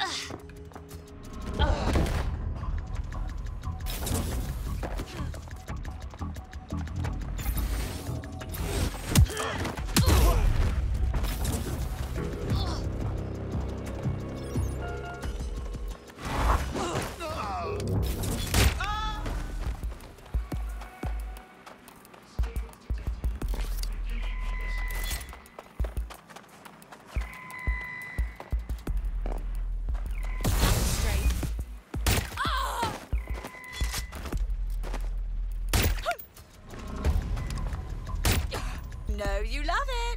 Ugh. know you love it.